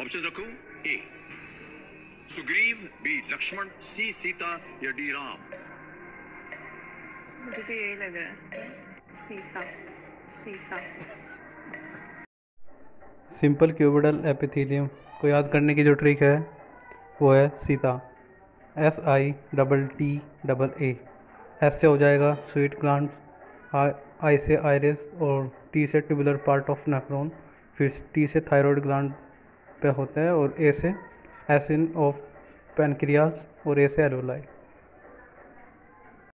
Option रखूँ A. Sugriva B Lakshman C Sita या D Ram. मुझे तो यही लग रहा है। Sita Sita. Simple cuboidal epithelium. को याद करने की जो ट्रिक है वो है Sita. S I double T double A S से हो जाएगा स्वीट ग्लांड आई से आयरिस और टी से ट्यूबुलर पार्ट ऑफ़ नेफ्रॉन फिर टी से थायराइड ग्लैंड पे होते हैं और ए से एसिन ऑफ़ पेनक्रियाज और ए से